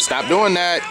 Stop doing that.